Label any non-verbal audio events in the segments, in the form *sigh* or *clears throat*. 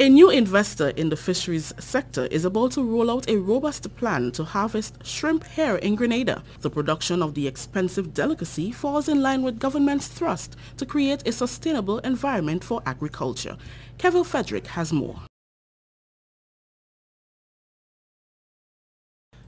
A new investor in the fisheries sector is about to roll out a robust plan to harvest shrimp here in Grenada. The production of the expensive delicacy falls in line with government's thrust to create a sustainable environment for agriculture. Kevin Frederick has more.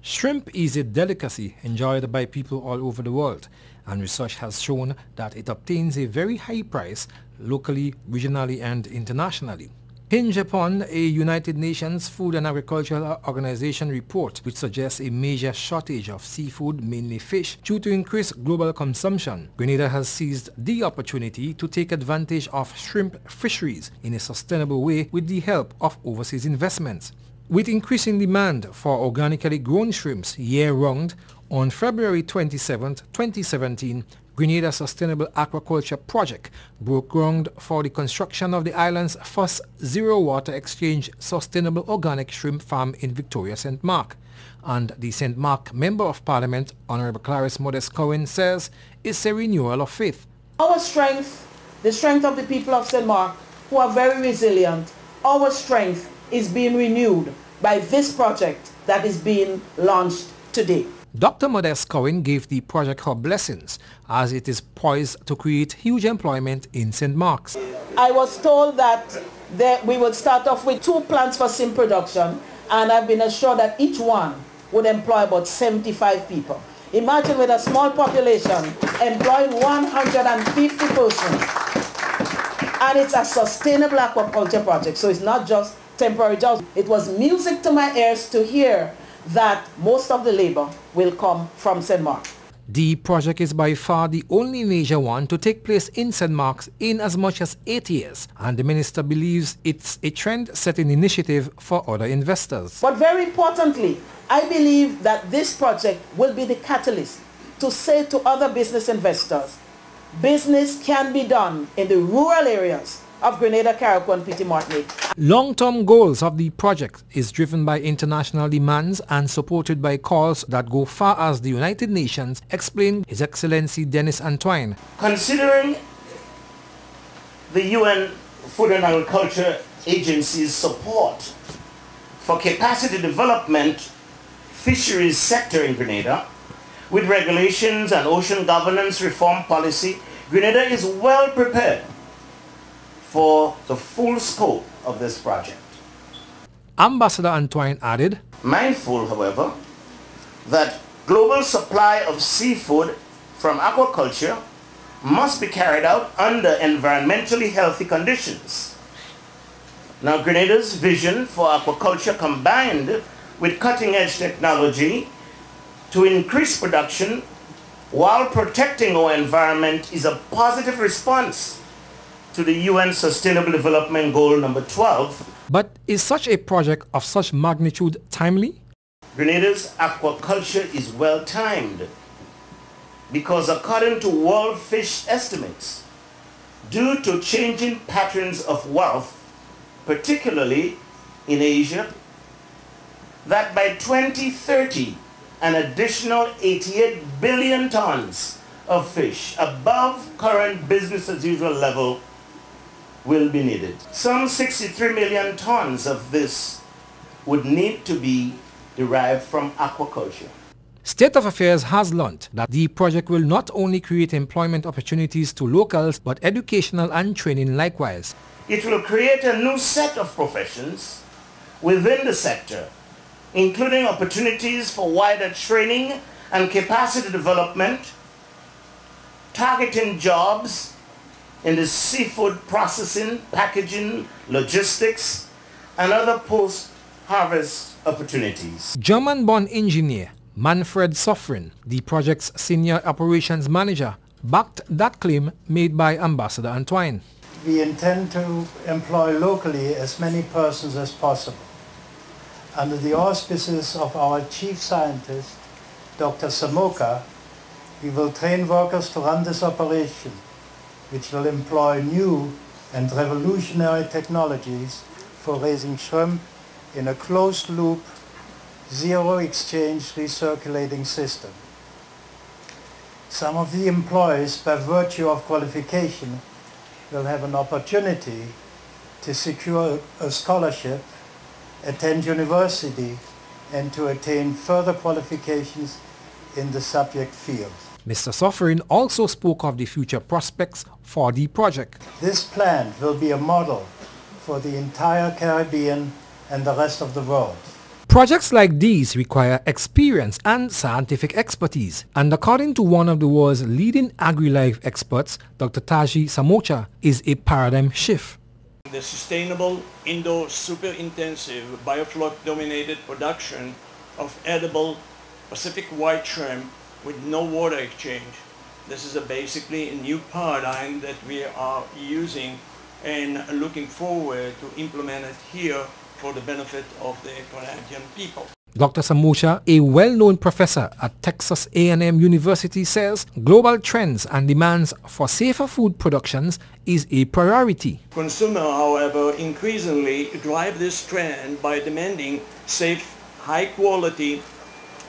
Shrimp is a delicacy enjoyed by people all over the world and research has shown that it obtains a very high price locally, regionally and internationally hinge upon a United Nations Food and Agricultural Organization report which suggests a major shortage of seafood, mainly fish, due to increased global consumption. Grenada has seized the opportunity to take advantage of shrimp fisheries in a sustainable way with the help of overseas investments. With increasing demand for organically grown shrimps year-round, on February 27, 2017, Grenada Sustainable Aquaculture Project broke ground for the construction of the island's first zero-water exchange sustainable organic shrimp farm in Victoria St. Mark. And the St. Mark Member of Parliament, Honorable Clarice Modeste Curwen, says it's a renewal of faith. Our strength, the strength of the people of St. Mark, who are very resilient, our strength is being renewed by this project that is being launched today. Dr. Modeste Curwen gave the project her blessings as it is poised to create huge employment in St. Mark's. I was told that there, we would start off with two plants for sim production and I've been assured that each one would employ about 75 people. Imagine with a small population employing 150 persons. And it's a sustainable aquaculture project, so it's not just temporary jobs. It was music to my ears to hear that most of the labor will come from St. Mark. The project is by far the only major one to take place in St. Mark's in as much as eight years, and the minister believes it's a trend-setting initiative for other investors. But very importantly, I believe that this project will be the catalyst to say to other business investors, business can be done in the rural areas of Grenada, Carriacou and Petite Martinique. Long-term goals of the project is driven by international demands and supported by calls that go far as the United Nations, explained His Excellency Denis Antoine. Considering the UN Food and Agriculture Agency's support for capacity development fisheries sector in Grenada, with regulations and ocean governance reform policy, Grenada is well prepared for the full scope of this project. Ambassador Antoine added, Mindful, however, that global supply of seafood from aquaculture must be carried out under environmentally healthy conditions. Now Grenada's vision for aquaculture combined with cutting-edge technology to increase production while protecting our environment is a positive response to the UN Sustainable Development Goal number 12. But is such a project of such magnitude timely? Grenada's aquaculture is well timed because according to world fish estimates, due to changing patterns of wealth, particularly in Asia, that by 2030, an additional 88 billion tons of fish above current business as usual level will be needed. Some 63 million tons of this would need to be derived from aquaculture. State of Affairs has learnt that the project will not only create employment opportunities to locals but educational and training likewise. It will create a new set of professions within the sector, including opportunities for wider training and capacity development, targeting jobs in the seafood processing, packaging, logistics, and other post-harvest opportunities. German-born engineer Manfred Soffrin, the project's senior operations manager, backed that claim made by Ambassador Antoine. We intend to employ locally as many persons as possible. Under the auspices of our chief scientist, Dr. Samocha, we will train workers to run this operation which will employ new and revolutionary technologies for raising shrimp in a closed-loop, zero-exchange recirculating system. Some of the employees, by virtue of qualification, will have an opportunity to secure a scholarship, attend university, and to attain further qualifications in the subject field. Mr. Sovereign also spoke of the future prospects for the project. This plant will be a model for the entire Caribbean and the rest of the world. Projects like these require experience and scientific expertise, and according to one of the world's leading agri-life experts, Dr. Tzachi Samocha, is a paradigm shift. The sustainable indoor, super intensive biofloc dominated production of edible Pacific white shrimp with no water exchange. This is a basically a new paradigm that we are using and looking forward to implement it here for the benefit of the Grenadian people. Dr. Samocha, a well-known professor at Texas A&M University says global trends and demands for safer food productions is a priority. Consumers, however, increasingly drive this trend by demanding safe, high-quality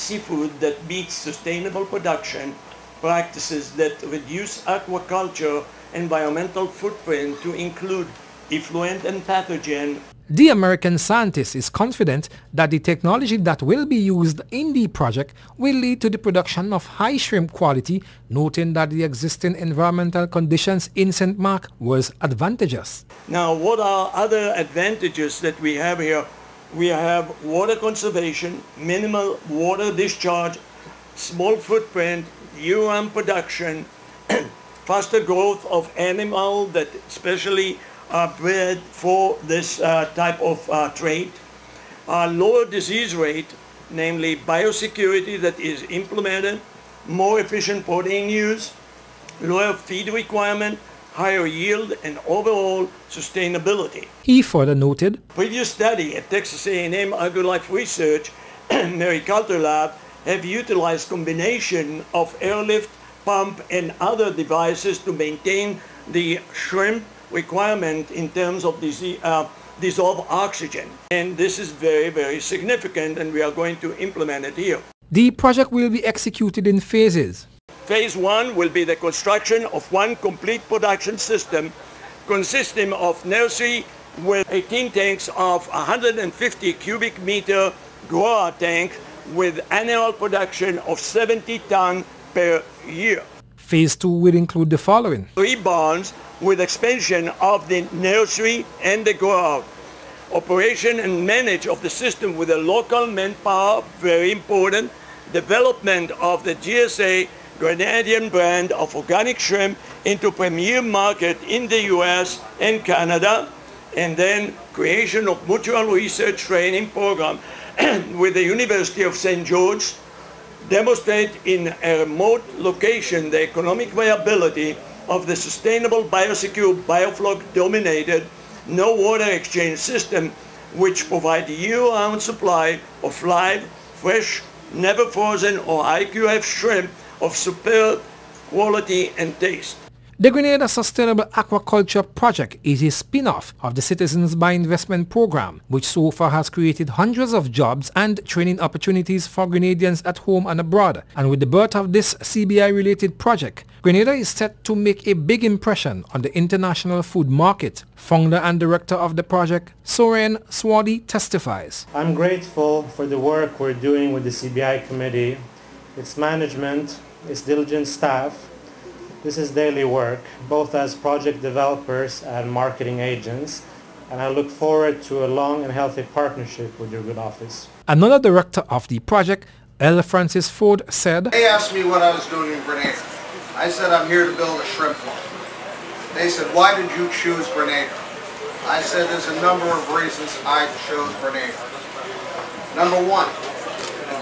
seafood that meets sustainable production practices that reduce aquaculture environmental footprint to include effluent and pathogen the American scientist is confident that the technology that will be used in the project will lead to the production of high shrimp quality, noting that the existing environmental conditions in St. Mark was advantageous. Now, what are other advantages that we have here? We have water conservation, minimal water discharge, small footprint, year-round production, *clears throat* faster growth of animal that especially are bred for this uh, type of uh, trade. lower disease rate, namely biosecurity that is implemented, more efficient protein use, lower feed requirement, higher yield, and overall sustainability. He further noted, Previous study at Texas A&M AgriLife Research *clears throat* and Mariculture Lab have utilized combination of airlift, pump, and other devices to maintain the shrimp requirement in terms of uh, dissolved oxygen. And this is very, very significant and we are going to implement it here. The project will be executed in phases. Phase one will be the construction of one complete production system consisting of nursery with 18 tanks of 150 cubic meter grower tank with annual production of 70 ton per year. Phase two will include the following. Three barns with expansion of the nursery and the grow Operation and manage of the system with the local manpower, very important. Development of the GSA Grenadian brand of organic shrimp into premier market in the US and Canada. And then creation of mutual research training program *clears throat* with the University of St. George demonstrate in a remote location the economic viability of the sustainable biosecure biofloc dominated no water exchange system which provide year-round supply of live, fresh, never frozen or IQF shrimp of superb quality and taste. The Grenada Sustainable Aquaculture Project is a spin-off of the Citizens by Investment Program, which so far has created hundreds of jobs and training opportunities for Grenadians at home and abroad. And with the birth of this CBI-related project, Grenada is set to make a big impression on the international food market. Founder and director of the project, Soren Swadi, testifies. I'm grateful for the work we're doing with the CBI committee, its management, its diligent staff, this is daily work, both as project developers and marketing agents, and I look forward to a long and healthy partnership with your good office. Another director of the project, L. Francis Ford, said, They asked me what I was doing in Grenada. I said, I'm here to build a shrimp farm. They said, why did you choose Grenada? I said, there's a number of reasons I chose Grenada. Number one, the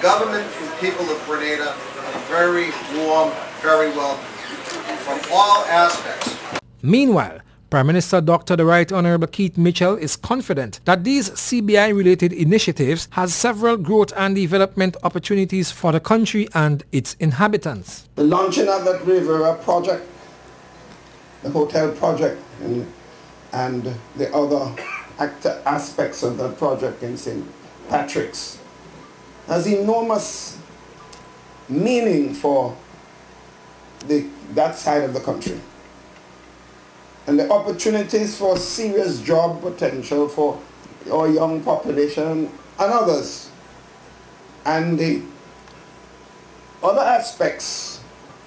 government and people of Grenada are very warm, very welcoming from all aspects. Meanwhile, Prime Minister Dr. the Right Honorable Keith Mitchell is confident that these CBI-related initiatives has several growth and development opportunities for the country and its inhabitants. The launching of that Levera project, the hotel project, and, and the other aspects of the project in St. Patrick's has enormous meaning for the, that side of the country. and the opportunities for serious job potential for our young population and others. And the other aspects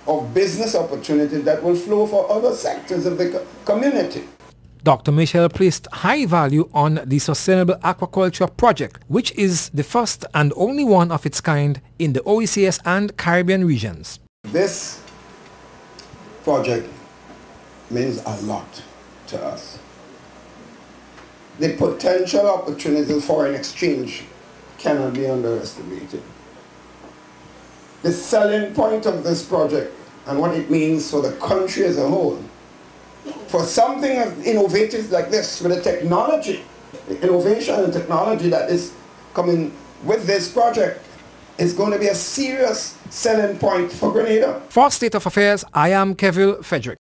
of business opportunity that will flow for other sectors of the community. Dr. Mitchell placed high value on the Sustainable Aquaculture Project, which is the first and only one of its kind in the OECS and Caribbean regions. This project means a lot to us. The potential opportunities for an exchange cannot be underestimated. The selling point of this project and what it means for the country as a whole for something innovative like this with the technology, the innovation and technology that is coming with this project is going to be a serious selling point for Grenada. For State of Affairs, I am Kevin Frederick.